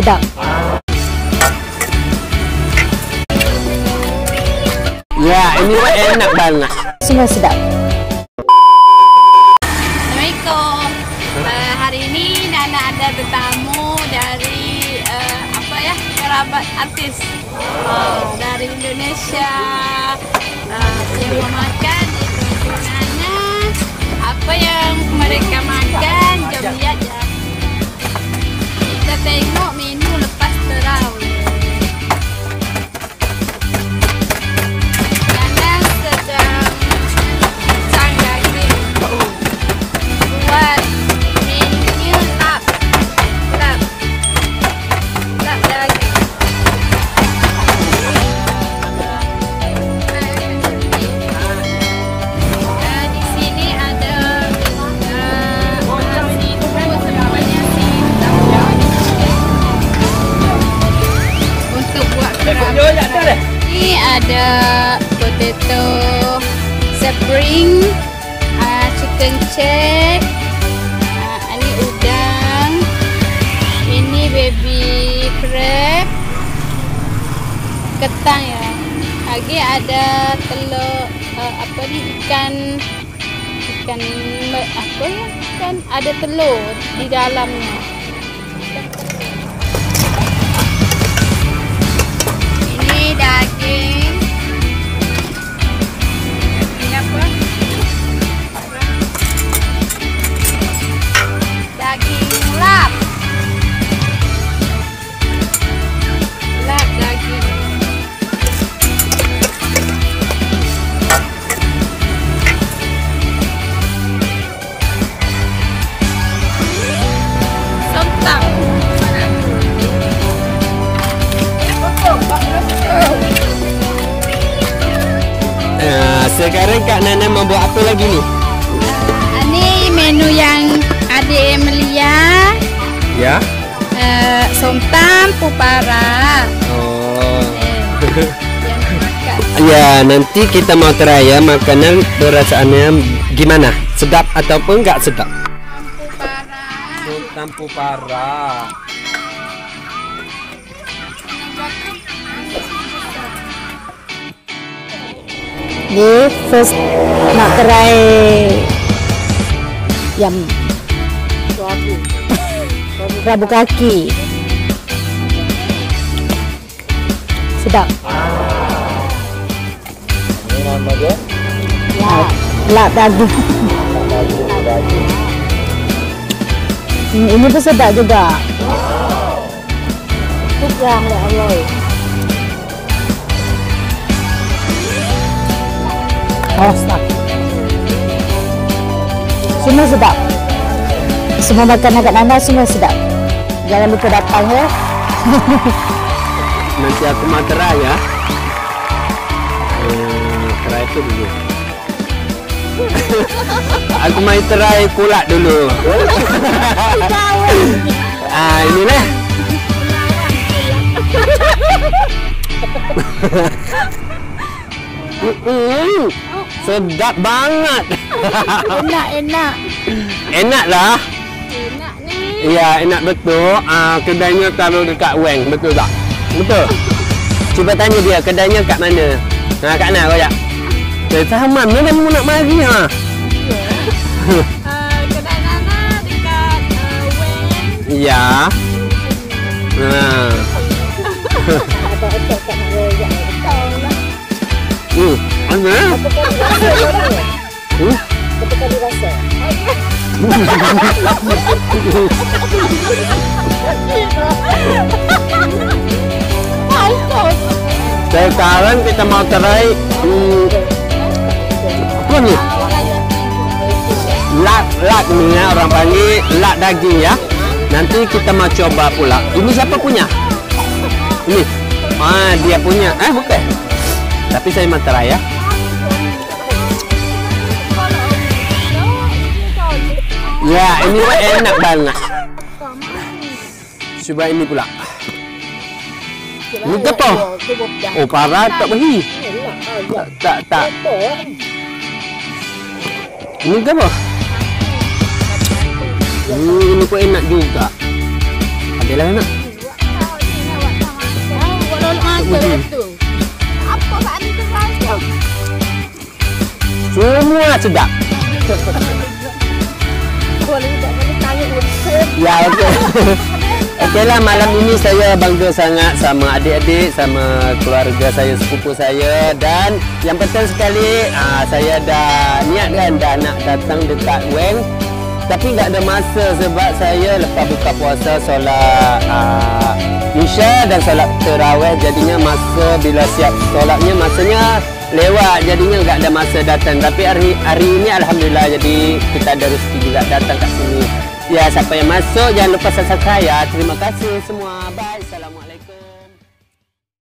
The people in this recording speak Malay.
Sedap. Ya, ini enak banget. Semua sedap. Assalamualaikum. Uh, hari ini Nana ada tetamu dari uh, apa ya kerabat artis uh, dari Indonesia. Uh, yang mau makan itu Nana. Apa yang mereka makan, jom lihat ya. Ada potato spring uh, chicken check uh, ini udang ini baby crab ketang ya. Lagi ada telur uh, apa ni ikan ikan apa ya ikan ada telur di dalamnya ini sekarang Kak Nana mau buat apa lagi ni? Ini menu yang adik Melia, Ya. uh, somtam pupara. Oh. Eh, makan. Ya, nanti kita mau try ya makanan perasaannya gimana? Sedap ataupun enggak sedap? Pupara. Tampu parah. Ni first nak try yang Rabu kaki. Sedap. Ini nama dia daging. Hmm, ini pun sedap juga. Kurang ya Allah. Oh, sedap. Semua sedap. Semua makanan kat Nana semua sedap. Jangan lupa datang ya. Nanti aku try ya. Hmm, try itu dulu. aku mau try kulak dulu. ah, ini lah. Mm-mm. Sedap banget. Enak, enak. Enak lah. Enak ni. Ya, enak betul. Ah, kedainya taruh dekat Weng, betul tak? Betul. Cuba tanya dia kedainya kat mana. Ha, kat mana kau ya? Saya sama mana mu nak mari ha? Uh, kedai Nana dekat uh, Wen. Ya. Ha. Ada etok kat mana? Hmm? Betul kali rasa. Sekarang kita mau try hmm, apa ni? Lak lak ni ya orang panggil lak daging ya. Nanti kita mau coba pula. Ini siapa punya? Ini. Ah, dia punya. Eh, bukan. Tapi saya mau try ya. Ya, ini pun enak banget. Coba ini pula. Ini apa? Oh, parah tak bagi. Tak, tak, tak. Ini apa? Hmm, ini pun enak juga. Ada lah enak. puji. tu. Apa kat ni tu saja? Semua sedap. Boleh tak boleh tanya. Ya, okey. Okeylah malam ini saya bangga sangat sama adik-adik, sama keluarga saya, sepupu saya dan yang penting sekali ah, saya dah niatkan dah nak datang dekat Weng tapi tak ada masa sebab saya lepas buka puasa solat ah, Isya dan solat terawih jadinya masa bila siap solatnya masanya lewat jadinya tak ada masa datang tapi hari hari ini alhamdulillah jadi kita ada rezeki juga datang kat sini Ya, siapa yang masuk jangan lupa subscribe ya. Terima kasih semua. Bye. Assalamualaikum.